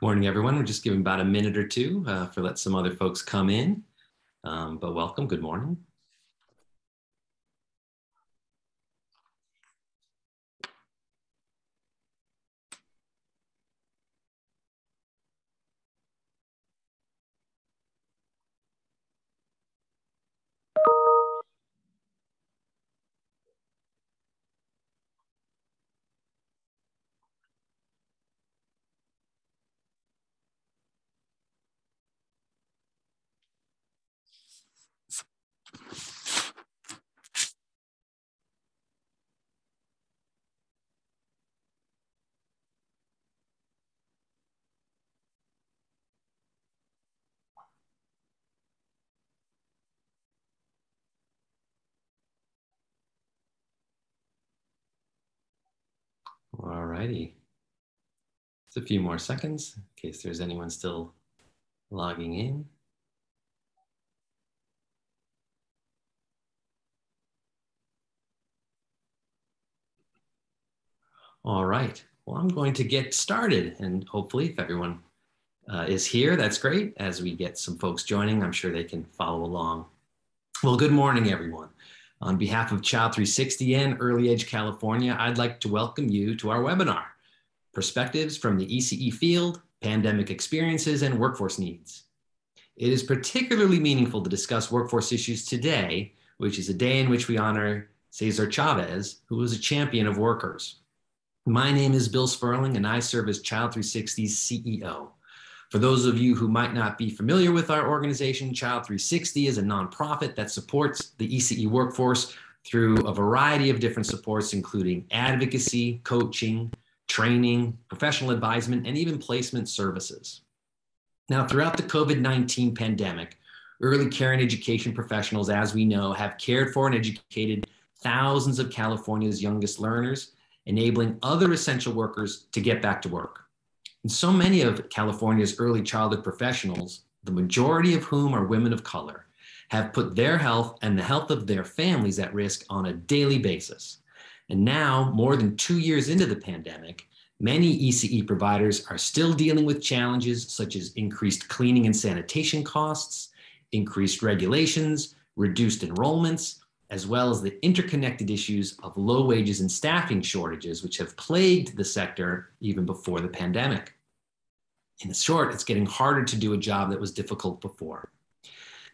Morning, everyone. We're just giving about a minute or two uh, for let some other folks come in. Um, but welcome. Good morning. All righty. Just a few more seconds in case there's anyone still logging in. All right. Well, I'm going to get started and hopefully if everyone uh, is here, that's great. As we get some folks joining, I'm sure they can follow along. Well, good morning, everyone. On behalf of Child 360 and Early Edge California, I'd like to welcome you to our webinar, Perspectives from the ECE Field, Pandemic Experiences and Workforce Needs. It is particularly meaningful to discuss workforce issues today, which is a day in which we honor Cesar Chavez, who was a champion of workers. My name is Bill Sperling, and I serve as Child 360's CEO. For those of you who might not be familiar with our organization, Child 360 is a nonprofit that supports the ECE workforce through a variety of different supports, including advocacy, coaching, training, professional advisement, and even placement services. Now, throughout the COVID 19 pandemic, early care and education professionals, as we know, have cared for and educated thousands of California's youngest learners, enabling other essential workers to get back to work. And so many of California's early childhood professionals, the majority of whom are women of color, have put their health and the health of their families at risk on a daily basis. And now, more than two years into the pandemic, many ECE providers are still dealing with challenges such as increased cleaning and sanitation costs, increased regulations, reduced enrollments, as well as the interconnected issues of low wages and staffing shortages, which have plagued the sector even before the pandemic. In short, it's getting harder to do a job that was difficult before.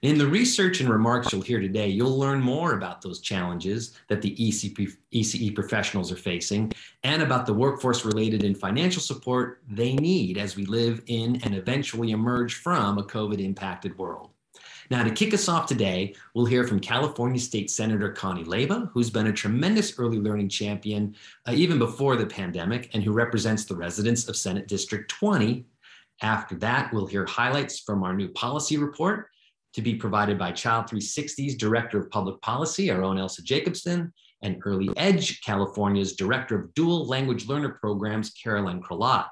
In the research and remarks you'll hear today, you'll learn more about those challenges that the ECP, ECE professionals are facing and about the workforce related and financial support they need as we live in and eventually emerge from a COVID impacted world. Now, to kick us off today, we'll hear from California State Senator Connie Leyva, who's been a tremendous early learning champion uh, even before the pandemic and who represents the residents of Senate District 20. After that, we'll hear highlights from our new policy report to be provided by Child 360's Director of Public Policy, our own Elsa Jacobson, and Early Edge California's Director of Dual Language Learner Programs, Caroline Crolotte.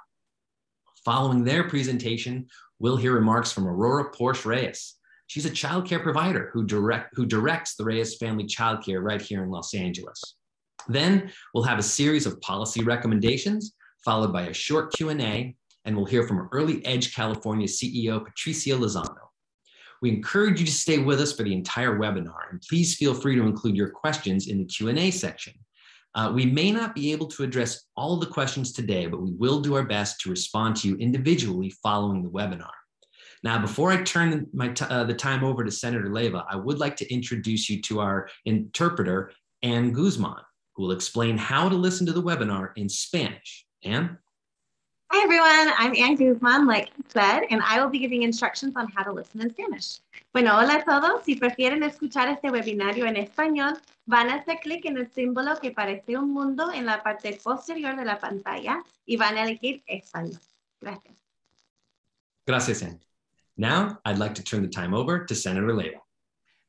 Following their presentation, we'll hear remarks from Aurora Portia Reyes, She's a childcare provider who, direct, who directs the Reyes Family Childcare right here in Los Angeles. Then we'll have a series of policy recommendations followed by a short Q&A and we'll hear from Early Edge California CEO Patricia Lozano. We encourage you to stay with us for the entire webinar and please feel free to include your questions in the Q&A section. Uh, we may not be able to address all the questions today, but we will do our best to respond to you individually following the webinar. Now, before I turn my uh, the time over to Senator Leyva, I would like to introduce you to our interpreter, Anne Guzman, who will explain how to listen to the webinar in Spanish. Anne? Hi, everyone. I'm Anne Guzman, like said, and I will be giving instructions on how to listen in Spanish. Bueno, hola a todos. Si prefieren escuchar este webinario en español, van a hacer clic en el símbolo que parece un mundo en la parte posterior de la pantalla y van a elegir español. Gracias. Gracias, Anne. Now, I'd like to turn the time over to Senator Leyva.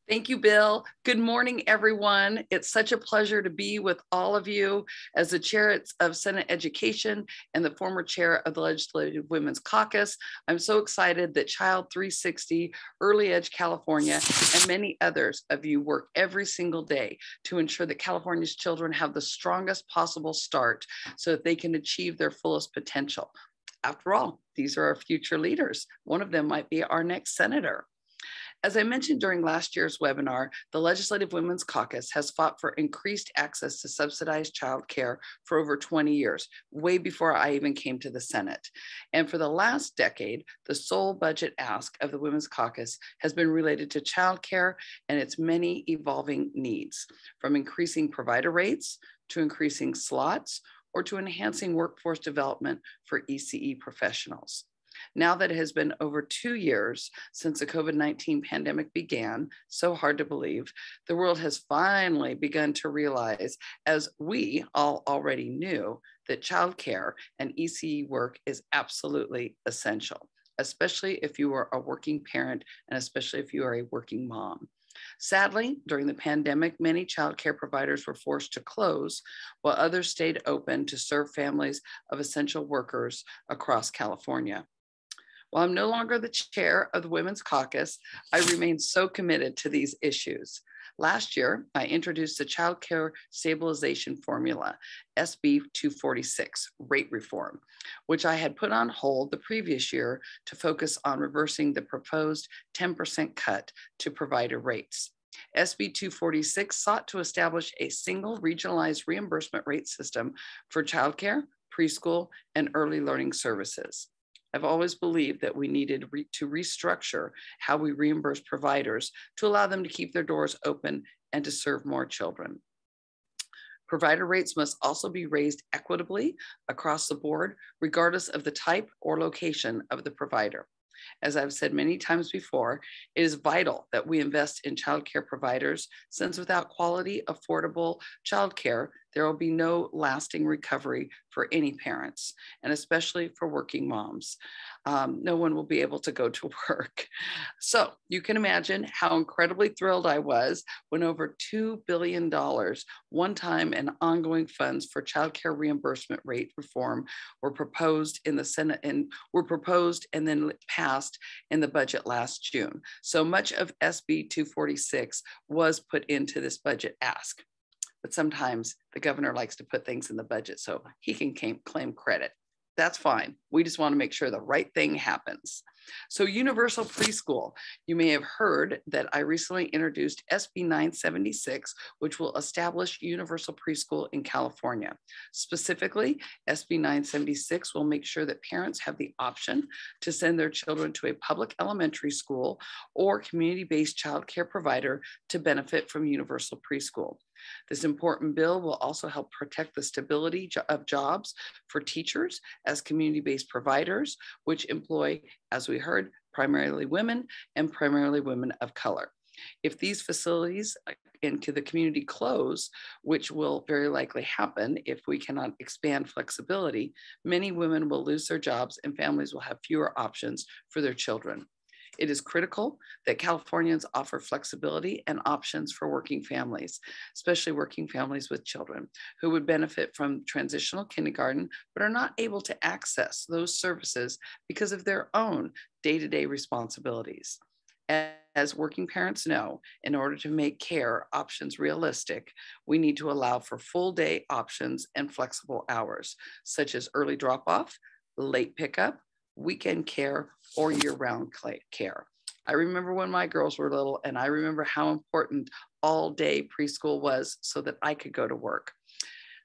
Thank you, Bill. Good morning, everyone. It's such a pleasure to be with all of you as the chair of Senate Education and the former chair of the Legislative Women's Caucus. I'm so excited that Child 360, Early Edge California, and many others of you work every single day to ensure that California's children have the strongest possible start so that they can achieve their fullest potential. After all, these are our future leaders. One of them might be our next senator. As I mentioned during last year's webinar, the Legislative Women's Caucus has fought for increased access to subsidized childcare for over 20 years, way before I even came to the Senate. And for the last decade, the sole budget ask of the Women's Caucus has been related to childcare and its many evolving needs, from increasing provider rates to increasing slots or to enhancing workforce development for ECE professionals. Now that it has been over two years since the COVID 19 pandemic began, so hard to believe, the world has finally begun to realize, as we all already knew, that childcare and ECE work is absolutely essential, especially if you are a working parent and especially if you are a working mom. Sadly, during the pandemic, many childcare providers were forced to close, while others stayed open to serve families of essential workers across California. While I'm no longer the chair of the Women's Caucus, I remain so committed to these issues. Last year, I introduced the Child Care Stabilization Formula, SB 246, rate reform, which I had put on hold the previous year to focus on reversing the proposed 10% cut to provider rates. SB 246 sought to establish a single regionalized reimbursement rate system for childcare, preschool, and early learning services. I've always believed that we needed re to restructure how we reimburse providers to allow them to keep their doors open and to serve more children. Provider rates must also be raised equitably across the board, regardless of the type or location of the provider. As I've said many times before, it is vital that we invest in childcare providers, since without quality, affordable childcare, there will be no lasting recovery for any parents, and especially for working moms. Um, no one will be able to go to work. So you can imagine how incredibly thrilled I was when over $2 billion one time and ongoing funds for childcare reimbursement rate reform were proposed in the Senate and were proposed and then passed in the budget last June. So much of SB 246 was put into this budget ask but sometimes the governor likes to put things in the budget so he can claim credit. That's fine. We just want to make sure the right thing happens. So, universal preschool. You may have heard that I recently introduced SB 976, which will establish universal preschool in California. Specifically, SB 976 will make sure that parents have the option to send their children to a public elementary school or community based childcare provider to benefit from universal preschool. This important bill will also help protect the stability of jobs for teachers as providers, which employ, as we heard, primarily women and primarily women of color. If these facilities uh, into the community close, which will very likely happen if we cannot expand flexibility, many women will lose their jobs and families will have fewer options for their children. It is critical that Californians offer flexibility and options for working families, especially working families with children who would benefit from transitional kindergarten, but are not able to access those services because of their own day to day responsibilities. As working parents know, in order to make care options realistic, we need to allow for full day options and flexible hours, such as early drop off, late pickup, weekend care, or year round care. I remember when my girls were little, and I remember how important all day preschool was so that I could go to work.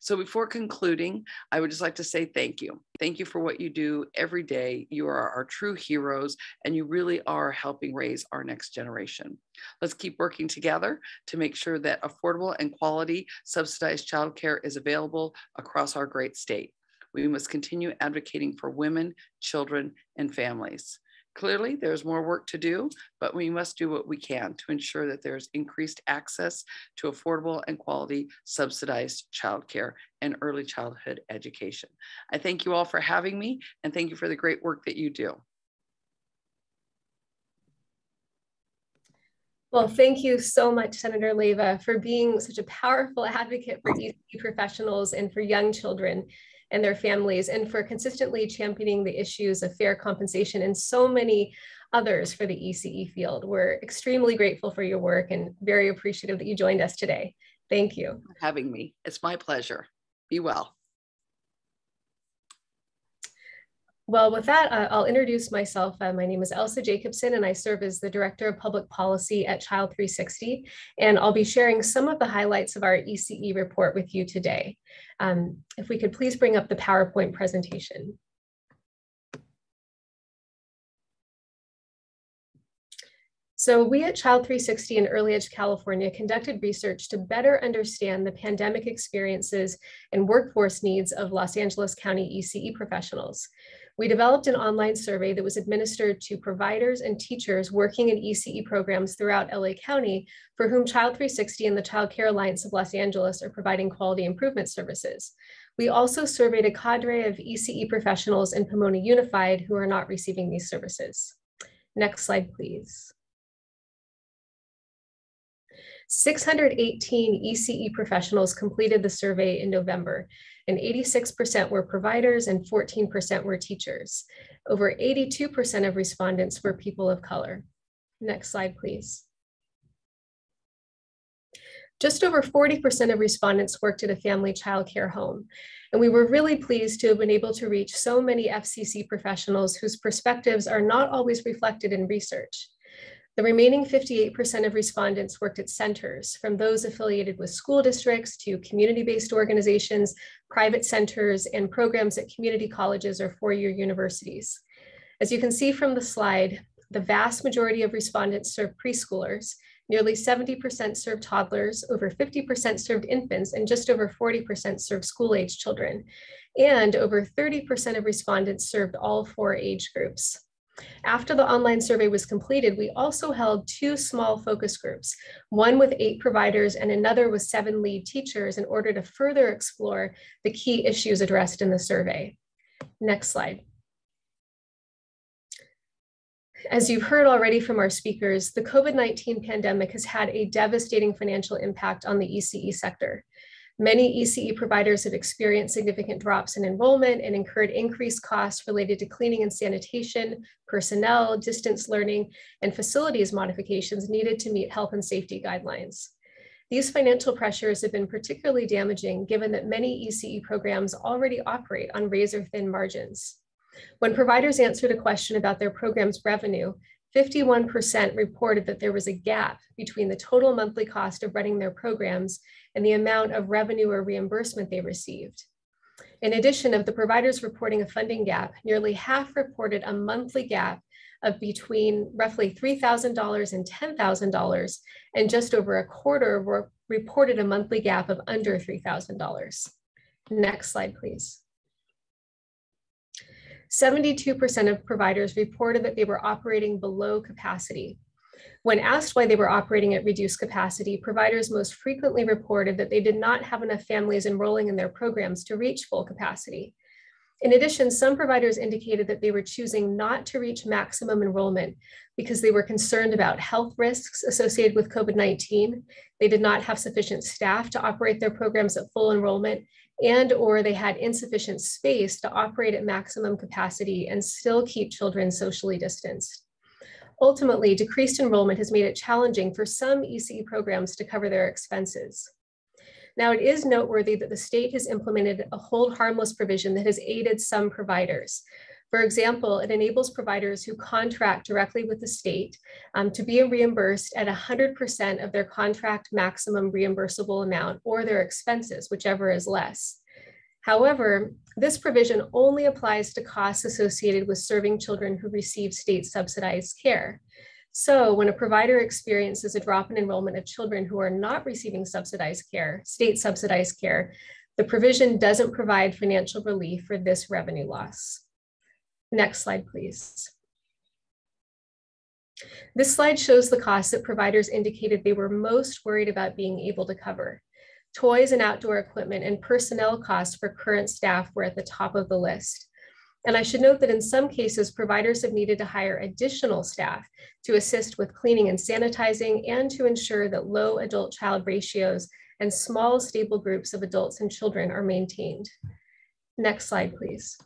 So, before concluding, I would just like to say thank you. Thank you for what you do every day. You are our true heroes, and you really are helping raise our next generation. Let's keep working together to make sure that affordable and quality subsidized childcare is available across our great state. We must continue advocating for women, children, and families. Clearly, there's more work to do, but we must do what we can to ensure that there's increased access to affordable and quality subsidized childcare and early childhood education. I thank you all for having me and thank you for the great work that you do. Well, thank you so much, Senator Leyva, for being such a powerful advocate for ECE professionals and for young children and their families, and for consistently championing the issues of fair compensation and so many others for the ECE field. We're extremely grateful for your work and very appreciative that you joined us today. Thank you. For having me. It's my pleasure. Be well. Well, with that, uh, I'll introduce myself. Uh, my name is Elsa Jacobson, and I serve as the Director of Public Policy at Child 360. And I'll be sharing some of the highlights of our ECE report with you today. Um, if we could please bring up the PowerPoint presentation. So we at Child 360 in Early Edge California conducted research to better understand the pandemic experiences and workforce needs of Los Angeles County ECE professionals. We developed an online survey that was administered to providers and teachers working in ECE programs throughout LA County for whom Child 360 and the Child Care Alliance of Los Angeles are providing quality improvement services. We also surveyed a cadre of ECE professionals in Pomona Unified who are not receiving these services. Next slide, please. 618 ECE professionals completed the survey in November, and 86% were providers and 14% were teachers. Over 82% of respondents were people of color. Next slide, please. Just over 40% of respondents worked at a family child care home. And we were really pleased to have been able to reach so many FCC professionals whose perspectives are not always reflected in research. The remaining 58% of respondents worked at centers, from those affiliated with school districts to community-based organizations, private centers, and programs at community colleges or four-year universities. As you can see from the slide, the vast majority of respondents served preschoolers, nearly 70% served toddlers, over 50% served infants, and just over 40% served school-age children. And over 30% of respondents served all four age groups. After the online survey was completed, we also held two small focus groups, one with eight providers and another with seven lead teachers in order to further explore the key issues addressed in the survey. Next slide. As you've heard already from our speakers, the COVID-19 pandemic has had a devastating financial impact on the ECE sector. Many ECE providers have experienced significant drops in enrollment and incurred increased costs related to cleaning and sanitation, personnel, distance learning, and facilities modifications needed to meet health and safety guidelines. These financial pressures have been particularly damaging given that many ECE programs already operate on razor thin margins. When providers answered a question about their program's revenue, 51% reported that there was a gap between the total monthly cost of running their programs and the amount of revenue or reimbursement they received. In addition of the providers reporting a funding gap, nearly half reported a monthly gap of between roughly $3,000 and $10,000, and just over a quarter were reported a monthly gap of under $3,000. Next slide, please. 72% of providers reported that they were operating below capacity. When asked why they were operating at reduced capacity, providers most frequently reported that they did not have enough families enrolling in their programs to reach full capacity. In addition, some providers indicated that they were choosing not to reach maximum enrollment because they were concerned about health risks associated with COVID 19. They did not have sufficient staff to operate their programs at full enrollment, and or they had insufficient space to operate at maximum capacity and still keep children socially distanced. Ultimately, decreased enrollment has made it challenging for some ECE programs to cover their expenses. Now, it is noteworthy that the state has implemented a hold harmless provision that has aided some providers. For example, it enables providers who contract directly with the state um, to be reimbursed at 100% of their contract maximum reimbursable amount or their expenses, whichever is less. However, this provision only applies to costs associated with serving children who receive state subsidized care. So when a provider experiences a drop in enrollment of children who are not receiving subsidized care, state subsidized care, the provision doesn't provide financial relief for this revenue loss. Next slide, please. This slide shows the costs that providers indicated they were most worried about being able to cover. Toys and outdoor equipment and personnel costs for current staff were at the top of the list. And I should note that in some cases, providers have needed to hire additional staff to assist with cleaning and sanitizing and to ensure that low adult child ratios and small stable groups of adults and children are maintained. Next slide, please.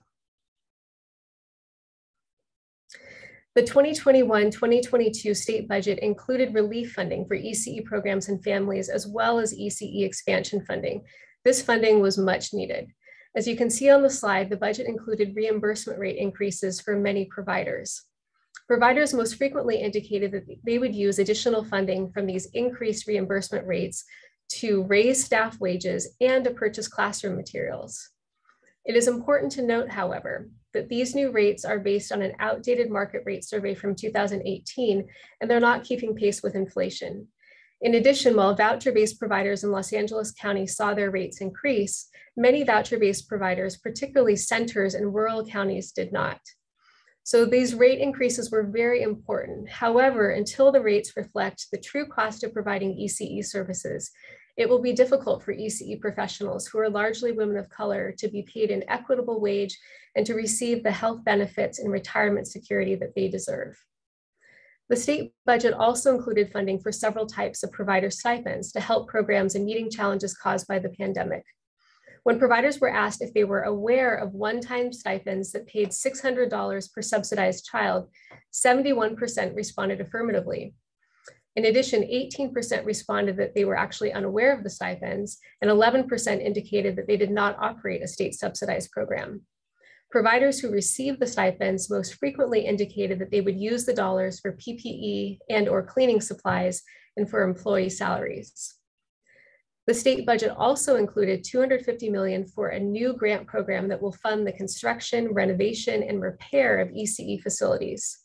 The 2021-2022 state budget included relief funding for ECE programs and families, as well as ECE expansion funding. This funding was much needed. As you can see on the slide, the budget included reimbursement rate increases for many providers. Providers most frequently indicated that they would use additional funding from these increased reimbursement rates to raise staff wages and to purchase classroom materials. It is important to note, however, that these new rates are based on an outdated market rate survey from 2018, and they're not keeping pace with inflation. In addition, while voucher-based providers in Los Angeles County saw their rates increase, many voucher-based providers, particularly centers in rural counties, did not. So these rate increases were very important. However, until the rates reflect the true cost of providing ECE services, it will be difficult for ECE professionals who are largely women of color to be paid an equitable wage and to receive the health benefits and retirement security that they deserve. The state budget also included funding for several types of provider stipends to help programs in meeting challenges caused by the pandemic. When providers were asked if they were aware of one-time stipends that paid $600 per subsidized child, 71% responded affirmatively. In addition, 18% responded that they were actually unaware of the stipends, and 11% indicated that they did not operate a state subsidized program. Providers who received the stipends most frequently indicated that they would use the dollars for PPE and or cleaning supplies and for employee salaries. The state budget also included 250 million for a new grant program that will fund the construction, renovation, and repair of ECE facilities.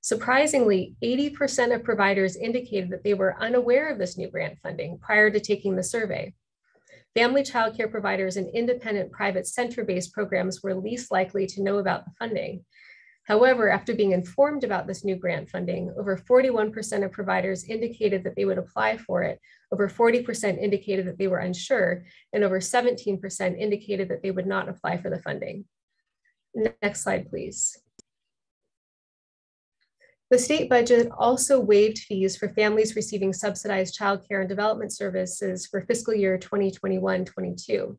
Surprisingly, 80% of providers indicated that they were unaware of this new grant funding prior to taking the survey. Family childcare providers and independent private center-based programs were least likely to know about the funding. However, after being informed about this new grant funding, over 41% of providers indicated that they would apply for it, over 40% indicated that they were unsure, and over 17% indicated that they would not apply for the funding. Next slide, please. The state budget also waived fees for families receiving subsidized child care and development services for fiscal year 2021-22.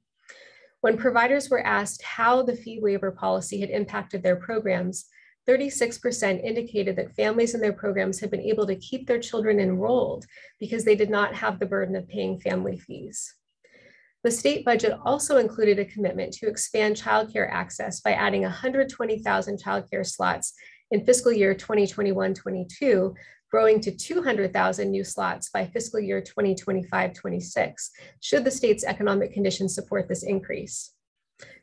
When providers were asked how the fee waiver policy had impacted their programs, 36% indicated that families in their programs had been able to keep their children enrolled because they did not have the burden of paying family fees. The state budget also included a commitment to expand childcare access by adding 120,000 childcare slots in fiscal year 2021-22, growing to 200,000 new slots by fiscal year 2025-26, should the state's economic conditions support this increase.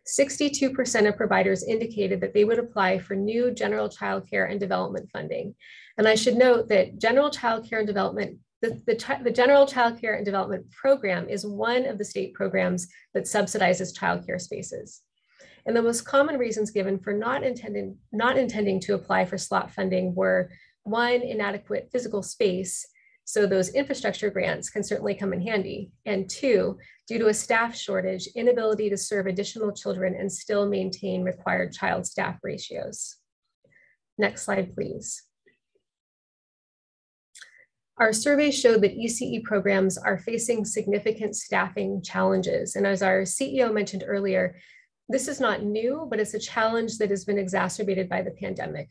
62% of providers indicated that they would apply for new general child care and development funding. And I should note that general child care and development, the, the, the general child care and development program is one of the state programs that subsidizes child care spaces. And the most common reasons given for not intending, not intending to apply for slot funding were one, inadequate physical space. So those infrastructure grants can certainly come in handy. And two, due to a staff shortage, inability to serve additional children and still maintain required child staff ratios. Next slide, please. Our survey showed that ECE programs are facing significant staffing challenges. And as our CEO mentioned earlier, this is not new, but it's a challenge that has been exacerbated by the pandemic.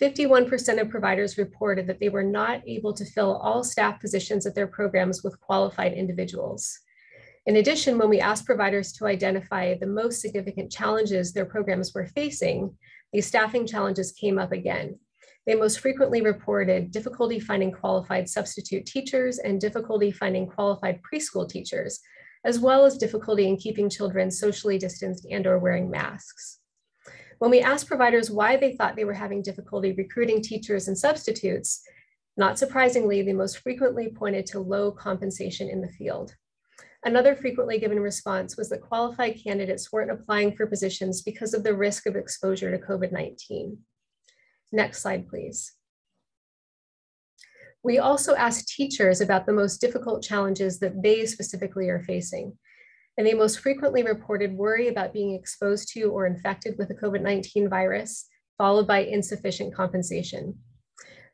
51% of providers reported that they were not able to fill all staff positions at their programs with qualified individuals. In addition, when we asked providers to identify the most significant challenges their programs were facing, these staffing challenges came up again. They most frequently reported difficulty finding qualified substitute teachers and difficulty finding qualified preschool teachers, as well as difficulty in keeping children socially distanced and or wearing masks. When we asked providers why they thought they were having difficulty recruiting teachers and substitutes, not surprisingly, they most frequently pointed to low compensation in the field. Another frequently given response was that qualified candidates weren't applying for positions because of the risk of exposure to COVID-19. Next slide, please. We also asked teachers about the most difficult challenges that they specifically are facing. And they most frequently reported worry about being exposed to or infected with the COVID-19 virus, followed by insufficient compensation.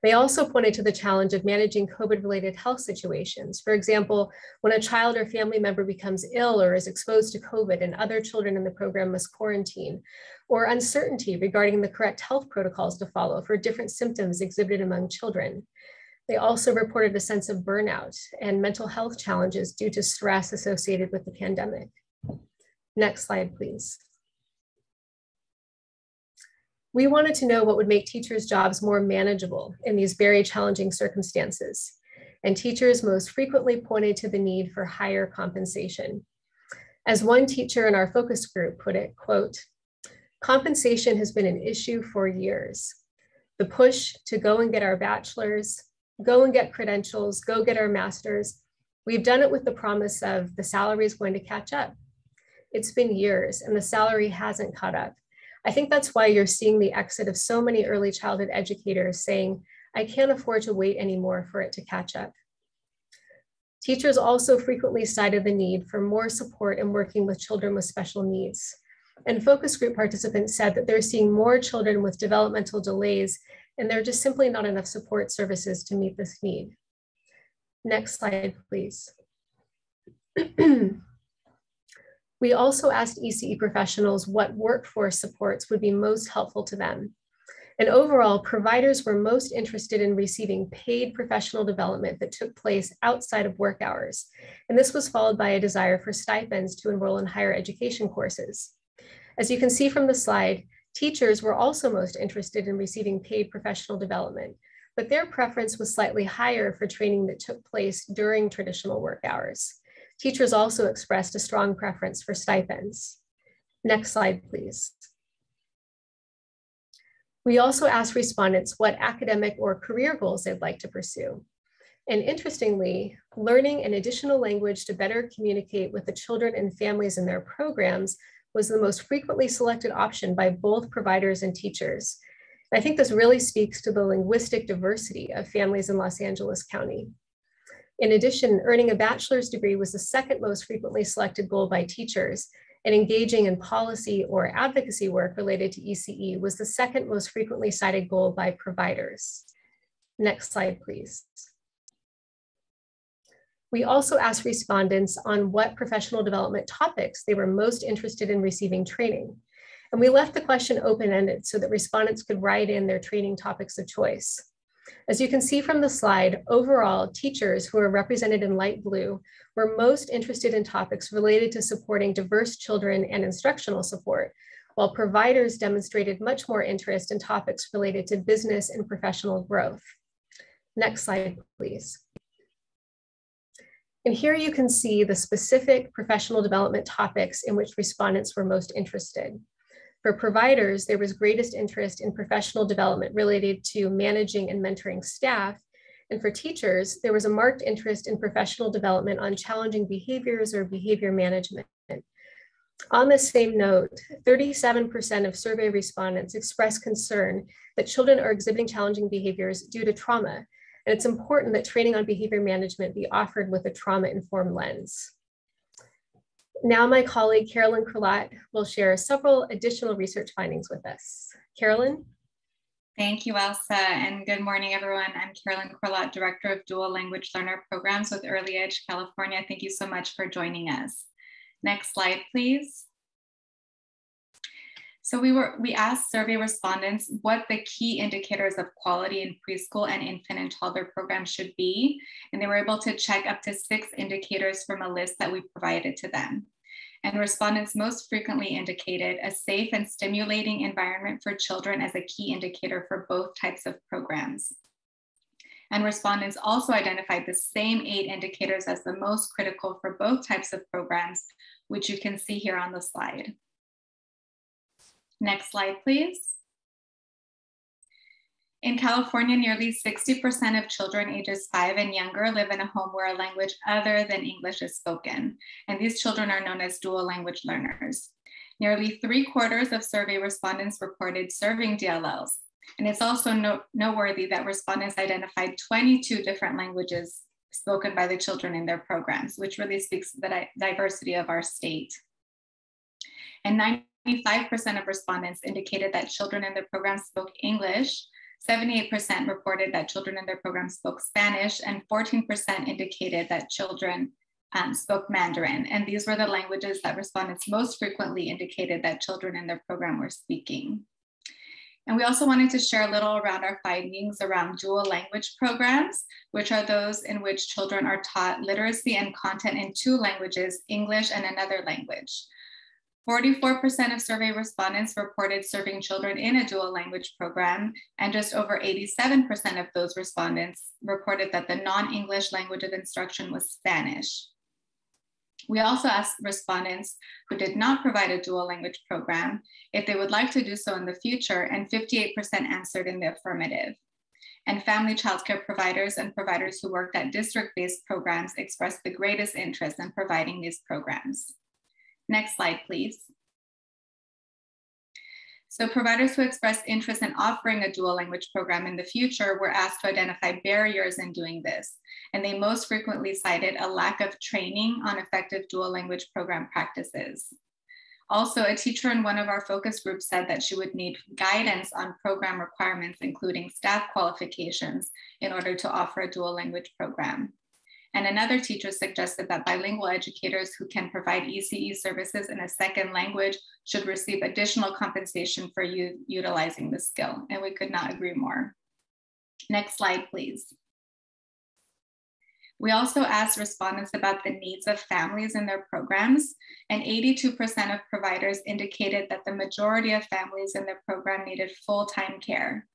They also pointed to the challenge of managing COVID-related health situations. For example, when a child or family member becomes ill or is exposed to COVID and other children in the program must quarantine, or uncertainty regarding the correct health protocols to follow for different symptoms exhibited among children. They also reported a sense of burnout and mental health challenges due to stress associated with the pandemic. Next slide, please. We wanted to know what would make teachers' jobs more manageable in these very challenging circumstances. And teachers most frequently pointed to the need for higher compensation. As one teacher in our focus group put it, quote, compensation has been an issue for years. The push to go and get our bachelor's, go and get credentials, go get our master's, we've done it with the promise of the salary is going to catch up. It's been years and the salary hasn't caught up. I think that's why you're seeing the exit of so many early childhood educators saying, I can't afford to wait anymore for it to catch up. Teachers also frequently cited the need for more support in working with children with special needs. And focus group participants said that they're seeing more children with developmental delays, and there are just simply not enough support services to meet this need. Next slide, please. We also asked ECE professionals what workforce supports would be most helpful to them. And overall, providers were most interested in receiving paid professional development that took place outside of work hours. And this was followed by a desire for stipends to enroll in higher education courses. As you can see from the slide, teachers were also most interested in receiving paid professional development, but their preference was slightly higher for training that took place during traditional work hours. Teachers also expressed a strong preference for stipends. Next slide, please. We also asked respondents what academic or career goals they'd like to pursue. And interestingly, learning an additional language to better communicate with the children and families in their programs was the most frequently selected option by both providers and teachers. I think this really speaks to the linguistic diversity of families in Los Angeles County. In addition, earning a bachelor's degree was the second most frequently selected goal by teachers, and engaging in policy or advocacy work related to ECE was the second most frequently cited goal by providers. Next slide, please. We also asked respondents on what professional development topics they were most interested in receiving training. And we left the question open-ended so that respondents could write in their training topics of choice. As you can see from the slide, overall, teachers who are represented in light blue were most interested in topics related to supporting diverse children and instructional support, while providers demonstrated much more interest in topics related to business and professional growth. Next slide, please. And here you can see the specific professional development topics in which respondents were most interested. For providers, there was greatest interest in professional development related to managing and mentoring staff. And for teachers, there was a marked interest in professional development on challenging behaviors or behavior management. On the same note, 37% of survey respondents expressed concern that children are exhibiting challenging behaviors due to trauma. And it's important that training on behavior management be offered with a trauma-informed lens. Now my colleague Carolyn Crolotte will share several additional research findings with us. Carolyn? Thank you, Elsa, and good morning, everyone. I'm Carolyn Crolotte, Director of Dual Language Learner Programs with Early Edge California. Thank you so much for joining us. Next slide, please. So we were we asked survey respondents what the key indicators of quality in preschool and infant and toddler programs should be, and they were able to check up to six indicators from a list that we provided to them. And respondents most frequently indicated a safe and stimulating environment for children as a key indicator for both types of programs. And respondents also identified the same eight indicators as the most critical for both types of programs, which you can see here on the slide. Next slide, please. In California, nearly 60% of children ages five and younger live in a home where a language other than English is spoken. And these children are known as dual language learners. Nearly three quarters of survey respondents reported serving DLLs. And it's also no noteworthy that respondents identified 22 different languages spoken by the children in their programs, which really speaks to the di diversity of our state. And 95% of respondents indicated that children in their program spoke English, 78% reported that children in their program spoke Spanish, and 14% indicated that children um, spoke Mandarin. And these were the languages that respondents most frequently indicated that children in their program were speaking. And we also wanted to share a little around our findings around dual language programs, which are those in which children are taught literacy and content in two languages, English and another language. 44% of survey respondents reported serving children in a dual language program, and just over 87% of those respondents reported that the non-English language of instruction was Spanish. We also asked respondents who did not provide a dual language program if they would like to do so in the future, and 58% answered in the affirmative. And family childcare providers and providers who worked at district-based programs expressed the greatest interest in providing these programs. Next slide, please. So providers who expressed interest in offering a dual language program in the future were asked to identify barriers in doing this. And they most frequently cited a lack of training on effective dual language program practices. Also, a teacher in one of our focus groups said that she would need guidance on program requirements, including staff qualifications, in order to offer a dual language program. And another teacher suggested that bilingual educators who can provide ECE services in a second language should receive additional compensation for utilizing the skill. And we could not agree more. Next slide, please. We also asked respondents about the needs of families in their programs, and 82% of providers indicated that the majority of families in their program needed full-time care.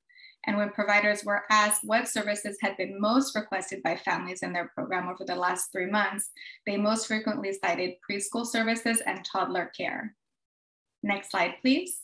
And when providers were asked what services had been most requested by families in their program over the last three months, they most frequently cited preschool services and toddler care. Next slide, please.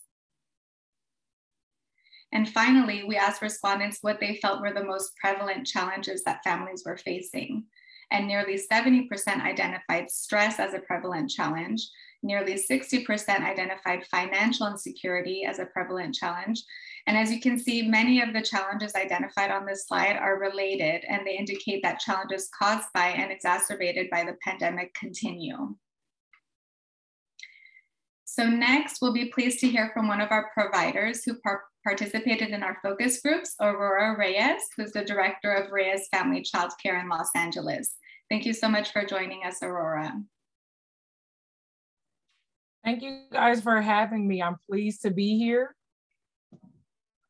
And finally, we asked respondents what they felt were the most prevalent challenges that families were facing. And nearly 70% identified stress as a prevalent challenge, nearly 60% identified financial insecurity as a prevalent challenge. And as you can see, many of the challenges identified on this slide are related and they indicate that challenges caused by and exacerbated by the pandemic continue. So next, we'll be pleased to hear from one of our providers who par participated in our focus groups, Aurora Reyes, who's the director of Reyes Family Child Care in Los Angeles. Thank you so much for joining us, Aurora. Thank you guys for having me. I'm pleased to be here.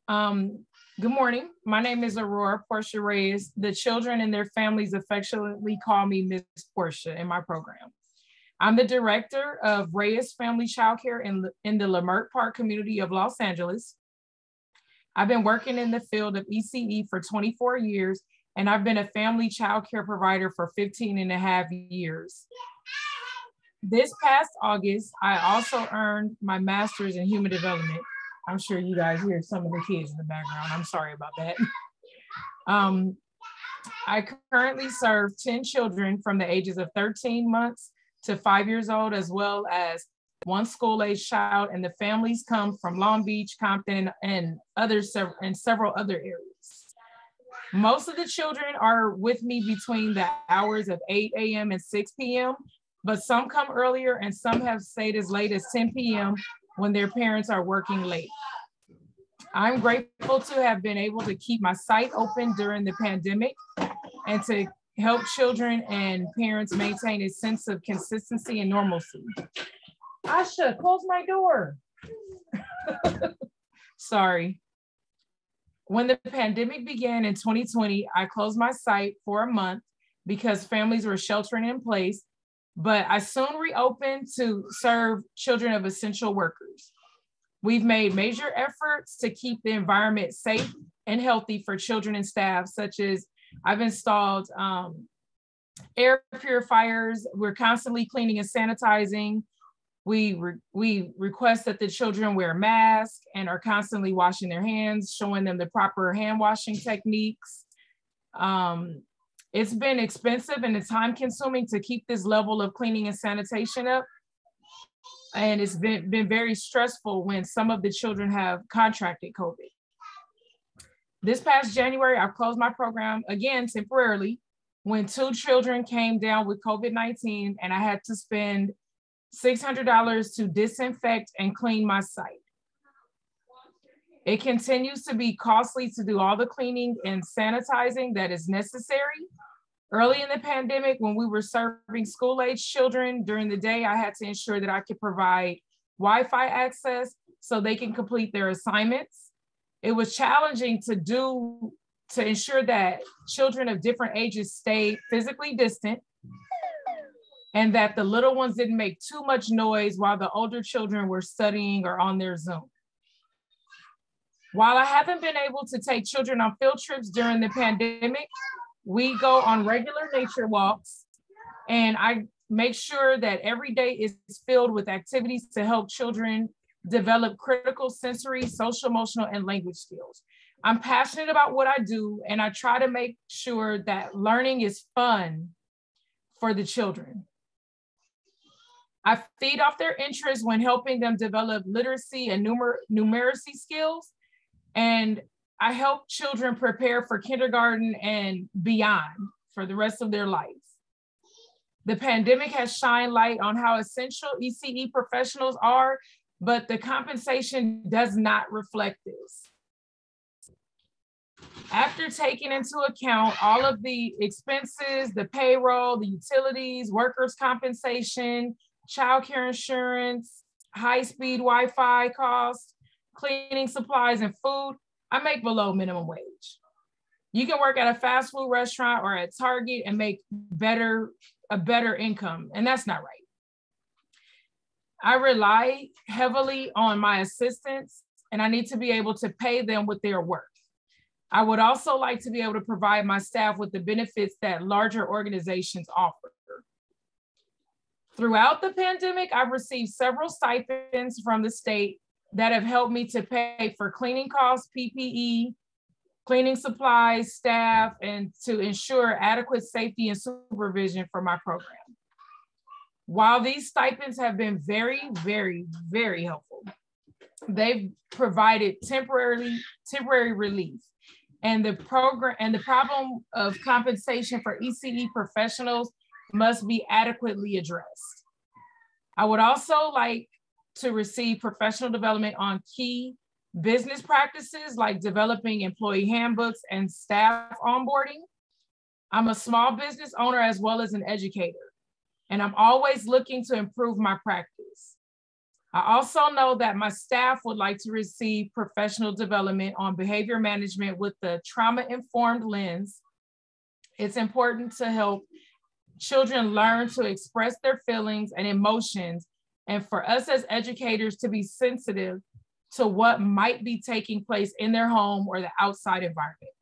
Um, good morning. My name is Aurora Portia Reyes. The children and their families affectionately call me Miss Portia in my program. I'm the director of Reyes Family Childcare in, in the Leimert Park community of Los Angeles. I've been working in the field of ECE for 24 years, and I've been a family childcare provider for 15 and a half years. This past August, I also earned my master's in human development. I'm sure you guys hear some of the kids in the background. I'm sorry about that. Um, I currently serve 10 children from the ages of 13 months to five years old, as well as one school age child, and the families come from Long Beach, Compton, and others and several other areas. Most of the children are with me between the hours of 8 a.m. and 6 p.m but some come earlier and some have stayed as late as 10 p.m. when their parents are working late. I'm grateful to have been able to keep my site open during the pandemic and to help children and parents maintain a sense of consistency and normalcy. Asha, close my door. Sorry. When the pandemic began in 2020, I closed my site for a month because families were sheltering in place but I soon reopened to serve children of essential workers. We've made major efforts to keep the environment safe and healthy for children and staff, such as I've installed um, air purifiers. We're constantly cleaning and sanitizing. We, re we request that the children wear masks and are constantly washing their hands, showing them the proper hand washing techniques. Um, it's been expensive and it's time consuming to keep this level of cleaning and sanitation up. And it's been, been very stressful when some of the children have contracted COVID. This past January, I closed my program again temporarily when two children came down with COVID 19 and I had to spend $600 to disinfect and clean my site. It continues to be costly to do all the cleaning and sanitizing that is necessary. Early in the pandemic, when we were serving school age children during the day, I had to ensure that I could provide Wi-Fi access so they can complete their assignments. It was challenging to do to ensure that children of different ages stay physically distant. and that the little ones didn't make too much noise while the older children were studying or on their Zoom. While I haven't been able to take children on field trips during the pandemic, we go on regular nature walks and I make sure that every day is filled with activities to help children develop critical sensory, social, emotional, and language skills. I'm passionate about what I do, and I try to make sure that learning is fun for the children. I feed off their interest when helping them develop literacy and numer numeracy skills. And I help children prepare for kindergarten and beyond for the rest of their life. The pandemic has shined light on how essential ECE professionals are, but the compensation does not reflect this. After taking into account all of the expenses, the payroll, the utilities, workers' compensation, childcare insurance, high-speed Wi-Fi costs, cleaning supplies, and food, I make below minimum wage. You can work at a fast food restaurant or at Target and make better a better income, and that's not right. I rely heavily on my assistants, and I need to be able to pay them with their work. I would also like to be able to provide my staff with the benefits that larger organizations offer. Throughout the pandemic, I've received several stipends from the state that have helped me to pay for cleaning costs, PPE, cleaning supplies, staff, and to ensure adequate safety and supervision for my program. While these stipends have been very, very, very helpful, they've provided temporarily temporary relief and the program and the problem of compensation for ECE professionals must be adequately addressed. I would also like to receive professional development on key business practices like developing employee handbooks and staff onboarding. I'm a small business owner as well as an educator, and I'm always looking to improve my practice. I also know that my staff would like to receive professional development on behavior management with the trauma informed lens. It's important to help children learn to express their feelings and emotions, and for us as educators to be sensitive to what might be taking place in their home or the outside environment.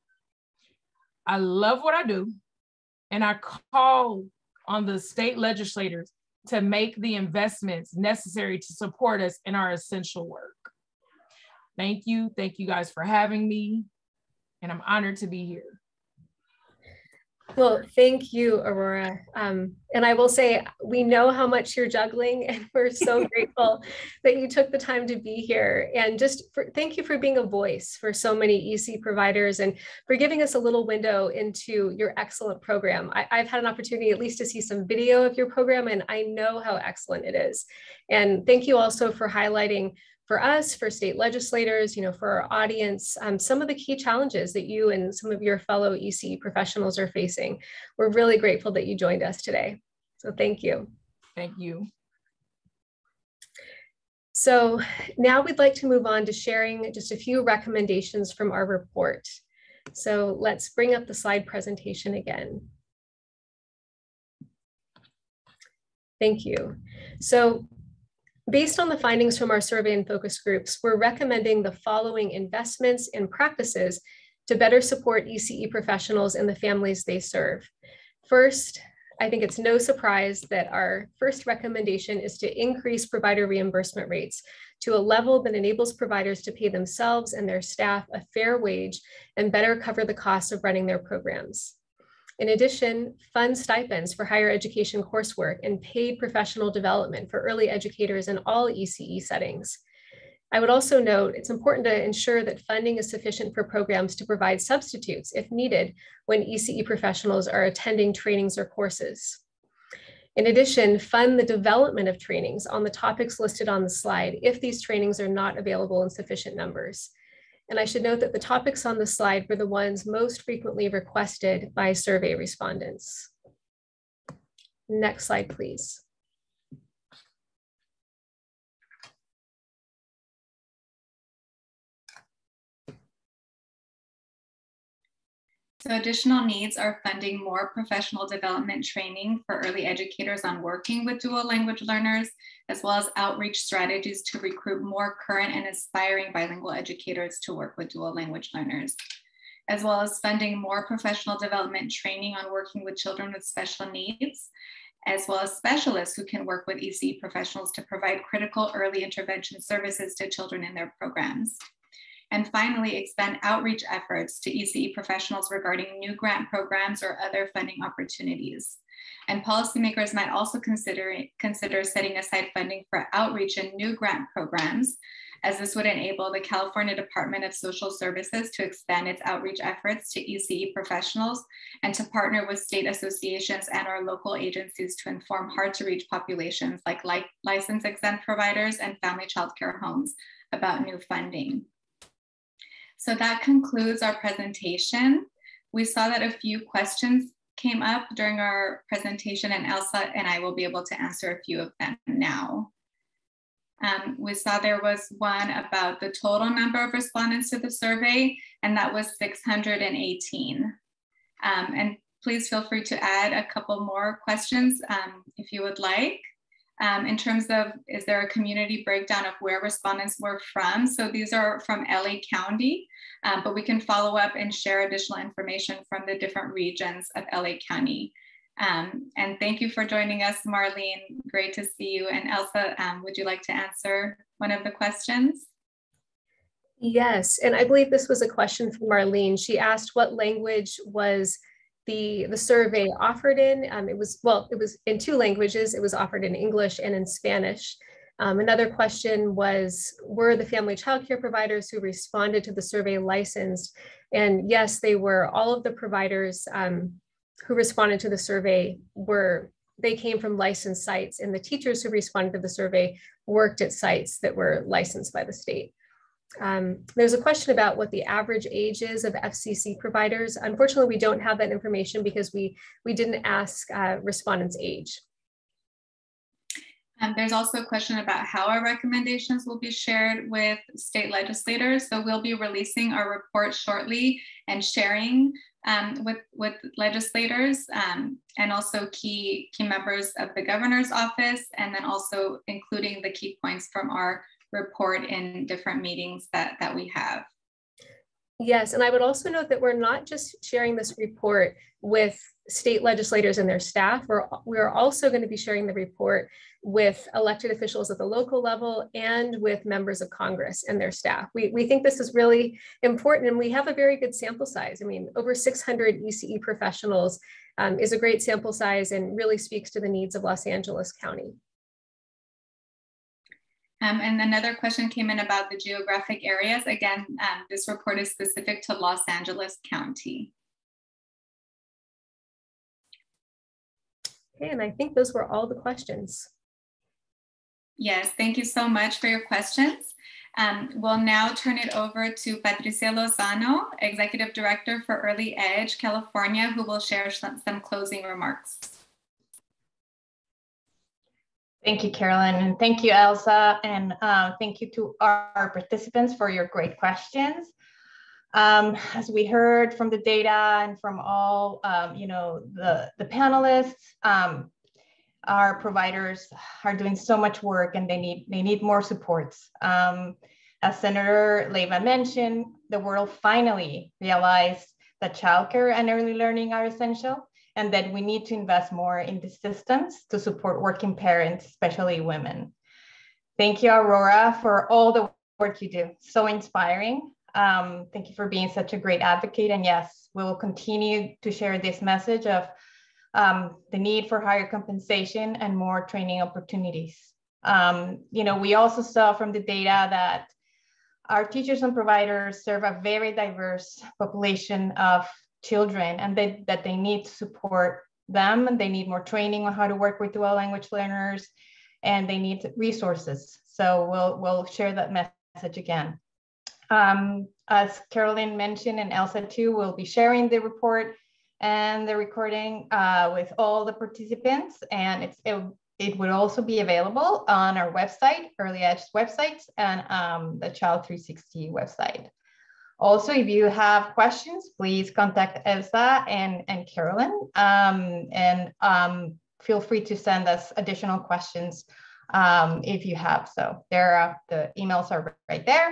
I love what I do, and I call on the state legislators to make the investments necessary to support us in our essential work. Thank you. Thank you guys for having me. And I'm honored to be here. Well, thank you, Aurora. Um, and I will say, we know how much you're juggling, and we're so grateful that you took the time to be here. And just for, thank you for being a voice for so many EC providers and for giving us a little window into your excellent program. I, I've had an opportunity at least to see some video of your program, and I know how excellent it is. And thank you also for highlighting for us, for state legislators, you know, for our audience, um, some of the key challenges that you and some of your fellow EC professionals are facing. We're really grateful that you joined us today. So thank you. Thank you. So now we'd like to move on to sharing just a few recommendations from our report. So let's bring up the slide presentation again. Thank you. So Based on the findings from our survey and focus groups, we're recommending the following investments and practices to better support ECE professionals and the families they serve. First, I think it's no surprise that our first recommendation is to increase provider reimbursement rates to a level that enables providers to pay themselves and their staff a fair wage and better cover the costs of running their programs. In addition, fund stipends for higher education coursework and paid professional development for early educators in all ECE settings. I would also note it's important to ensure that funding is sufficient for programs to provide substitutes if needed when ECE professionals are attending trainings or courses. In addition, fund the development of trainings on the topics listed on the slide if these trainings are not available in sufficient numbers. And I should note that the topics on the slide were the ones most frequently requested by survey respondents. Next slide, please. So additional needs are funding more professional development training for early educators on working with dual language learners, as well as outreach strategies to recruit more current and aspiring bilingual educators to work with dual language learners, as well as funding more professional development training on working with children with special needs, as well as specialists who can work with ECE professionals to provide critical early intervention services to children in their programs. And finally, expand outreach efforts to ECE professionals regarding new grant programs or other funding opportunities. And policymakers might also consider, consider setting aside funding for outreach and new grant programs, as this would enable the California Department of Social Services to expand its outreach efforts to ECE professionals and to partner with state associations and our local agencies to inform hard to reach populations like license exempt providers and family child care homes about new funding. So that concludes our presentation. We saw that a few questions came up during our presentation and Elsa and I will be able to answer a few of them now. Um, we saw there was one about the total number of respondents to the survey, and that was 618. Um, and please feel free to add a couple more questions um, if you would like um, in terms of is there a community breakdown of where respondents were from? So these are from LA County, um, but we can follow up and share additional information from the different regions of LA County. Um, and thank you for joining us, Marlene. Great to see you. And Elsa, um, would you like to answer one of the questions? Yes, and I believe this was a question from Marlene. She asked what language was the the survey offered in. Um, it was well, it was in two languages. It was offered in English and in Spanish. Um, another question was, were the family child care providers who responded to the survey licensed? And yes, they were. All of the providers um, who responded to the survey were, they came from licensed sites and the teachers who responded to the survey worked at sites that were licensed by the state. Um, there's a question about what the average age is of FCC providers. Unfortunately, we don't have that information because we, we didn't ask uh, respondents' age. There's also a question about how our recommendations will be shared with state legislators. So we'll be releasing our report shortly and sharing um, with, with legislators um, and also key, key members of the governor's office, and then also including the key points from our report in different meetings that, that we have. Yes, and I would also note that we're not just sharing this report with state legislators and their staff. We're, we're also going to be sharing the report with elected officials at the local level and with members of Congress and their staff. We, we think this is really important and we have a very good sample size. I mean, over 600 ECE professionals um, is a great sample size and really speaks to the needs of Los Angeles County. Um, and another question came in about the geographic areas. Again, um, this report is specific to Los Angeles County. Okay, and I think those were all the questions. Yes, thank you so much for your questions. Um, we'll now turn it over to Patricia Lozano, Executive Director for Early Edge California, who will share some, some closing remarks. Thank you, Carolyn, and thank you, Elsa, and uh, thank you to our participants for your great questions. Um, as we heard from the data and from all, um, you know, the, the panelists, um, our providers are doing so much work and they need, they need more supports. Um, as Senator Leyva mentioned, the world finally realized that childcare and early learning are essential and that we need to invest more in the systems to support working parents, especially women. Thank you, Aurora, for all the work you do. So inspiring. Um, thank you for being such a great advocate. And yes, we will continue to share this message of um, the need for higher compensation and more training opportunities. Um, you know, we also saw from the data that our teachers and providers serve a very diverse population of children and they, that they need to support them and they need more training on how to work with dual language learners and they need resources. So we'll, we'll share that message again. Um, as Carolyn mentioned and Elsa too, we'll be sharing the report and the recording uh, with all the participants and it's, it, it would also be available on our website, Early Edge websites and um, the Child 360 website. Also, if you have questions, please contact Elsa and, and Carolyn. Um, and um, feel free to send us additional questions um, if you have. So there are, the emails are right there.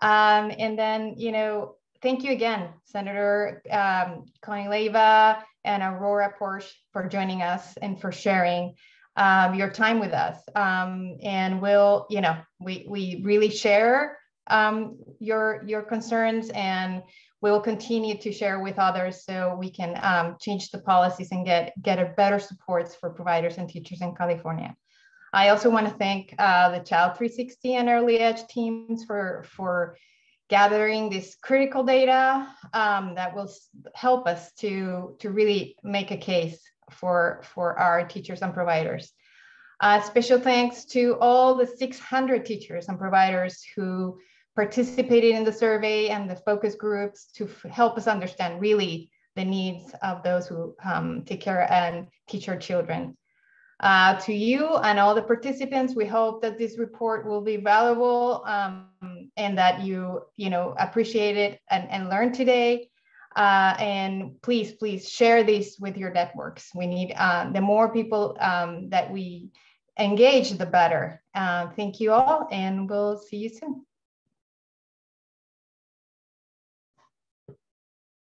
Um, and then, you know, thank you again, Senator um, Connie Leyva and Aurora Portia for joining us and for sharing um, your time with us. Um, and we'll, you know, we, we really share um, your, your concerns and we'll continue to share with others so we can um, change the policies and get, get a better supports for providers and teachers in California. I also want to thank uh, the Child 360 and Early Edge teams for, for gathering this critical data um, that will help us to, to really make a case for, for our teachers and providers. Uh, special thanks to all the 600 teachers and providers who participated in the survey and the focus groups to help us understand really the needs of those who um, take care and teach our children. Uh, to you and all the participants, we hope that this report will be valuable um, and that you, you know, appreciate it and, and learn today. Uh, and please, please share this with your networks. We need uh, the more people um, that we engage, the better. Uh, thank you all, and we'll see you soon.